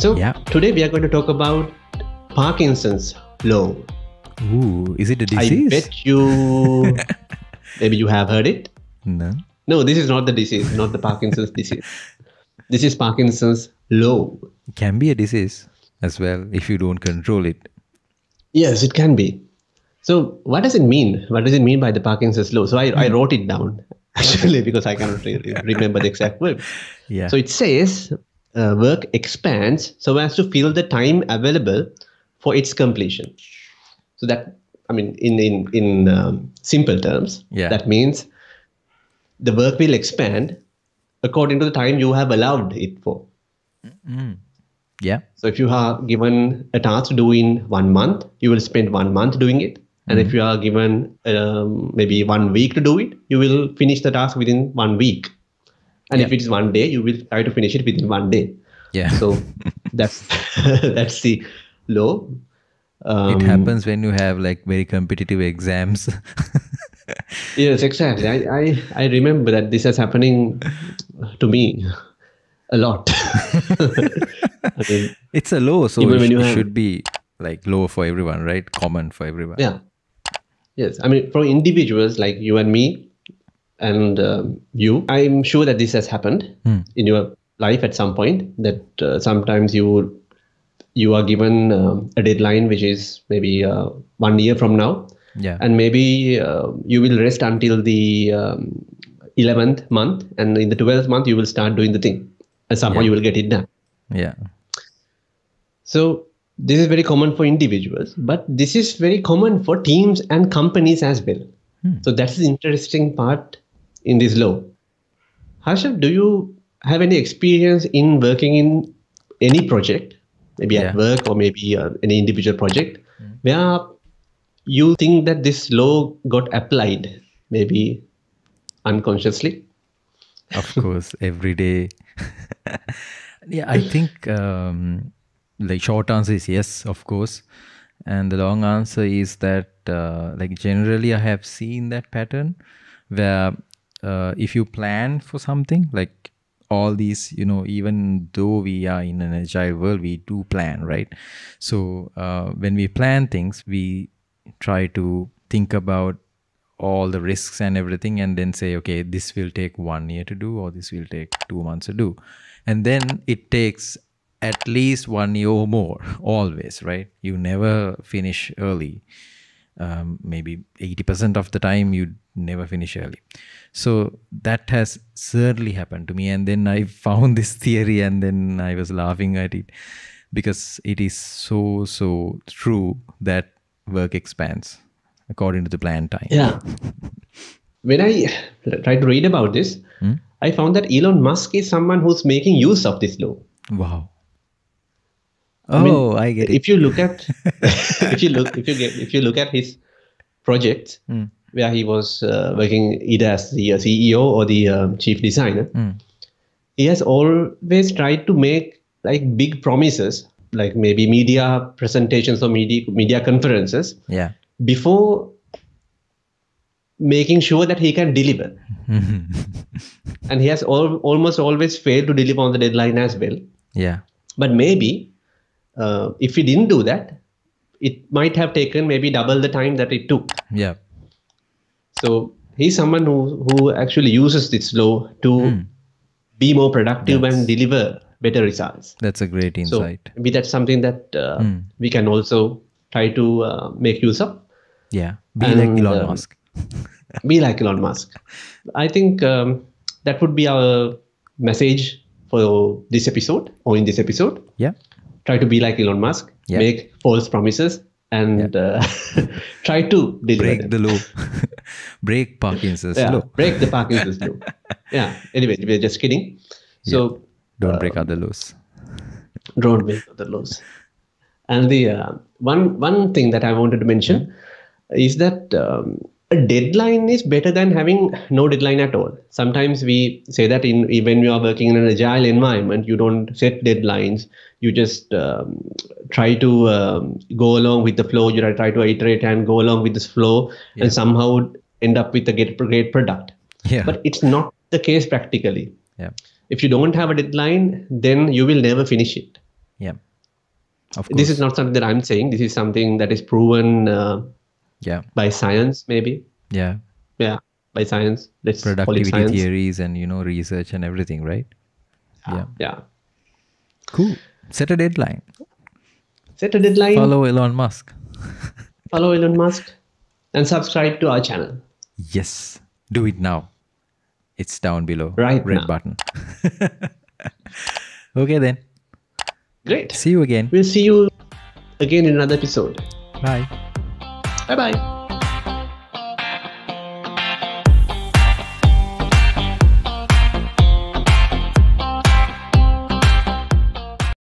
So Yeah. today we are going to talk about Parkinson's law. Ooh, is it a disease? I bet you maybe you have heard it. No. No, this is not the disease, not the Parkinson's disease. This is Parkinson's law. It can be a disease as well if you don't control it. Yes, it can be. So, what does it mean? What does it mean by the Parkinson's law? So, I, I hmm. wrote it down actually because I cannot re- remember the exact word. Yeah. So, it says uh, work expands so as to fill the time available for its completion. So, that, I mean, in, in, in um, simple terms, Yeah. that means the work will expand according to the time you have allowed it for. yeah. So if you are given a task to do in one month, you will spend one month doing it. And if you are given um, maybe one week to do it, you will finish the task within one week. And if it is one day, you will try to finish it within one day. Yeah. So that's that's the law. Um, it happens when you have like very competitive exams. Yes, exactly. I, I I remember that this is happening to me a lot. I mean, it's a law, so it, when sh- you have- should be like low for everyone, right? Common for everyone. yeah yes i mean for individuals like you and me and um, you i'm sure that this has happened Hmm. in your life at some point that uh, sometimes you you are given um, a deadline which is maybe uh, one year from now Yeah. and maybe uh, you will rest until the um, 11th month and in the 12th month you will start doing the thing and somehow Yeah. you will get it done yeah. so this is very common for individuals, but this is very common for teams and companies as well. So that's the interesting part in this law. Harshav, do you have any experience in working in any project, maybe at work or maybe uh, any individual project, where you think that this law got applied, maybe unconsciously? of course every day. Yeah i think um, like short answer is yes of course. And the long answer is that uh, like generally i have seen that pattern where uh, if you plan for something like all these you know even though we are in an agile world we do plan right? So uh, when we plan things we try to think about all the risks and everything and then say okay this will take one year to do or this will take two months to do. And then it takes at least one year or more always right? You never finish early um, maybe 80% of the time you never finish early. So that has certainly happened to me. And then i found this theory and then i was laughing at it because it is so so true that work expands according to the planned time. Yeah. when I tried to read about this, I found that Elon Musk is someone who's making use of this law. wow I mean, oh i get it If you look at if you look if you get if you look at his projects Mm. where he was uh, working either as the uh, CEO or the um, chief designer, Mm. he has always tried to make like big promises, like maybe media presentations or media media conferences yeah before making sure that he can deliver. and he has al- almost always failed to deliver on the deadline as well. yeah But maybe uh, if he didn't do that, it might have taken maybe double the time that it took. yeah So he's someone who, who actually uses this law to be more productive and deliver better results. that's a great insight. So maybe that's something that uh, Mm. we can also try to uh, make use of. yeah be like elon um, musk be like Elon Musk. I think um, that would be our message for this episode or in this episode. yeah Try to be like Elon Musk, Yeah. make false promises, and uh, try to deliver break them. the law break parkinson's yeah, law break the Parkinson's law. Yeah. Anyway, we're just kidding. So don't break other laws don't break other laws. And the uh, one one thing that I wanted to mention is that um, a deadline is better than having no deadline at all. Sometimes we say that in when you are working in an agile environment, you don't set deadlines. You just um, try to um, go along with the flow. You try to iterate and go along with this flow, and somehow end up with a great, great product. yeah But it's not the case practically. yeah If you don't have a deadline, then you will never finish it. Yeah. Of course. This is not something that I'm saying. This is something that is proven uh, yeah. by science, maybe. Yeah. Yeah, by science. Let's Productivity science. theories and you know research and everything, right? Yeah. Yeah. Cool. Set a deadline. Set a deadline. Follow Elon Musk. follow Elon Musk, and subscribe to our channel. Yes. Do it now. It's down below. Right Red now. button. okay then. Great. See you again. We'll see you again in another episode. Bye. Bye bye.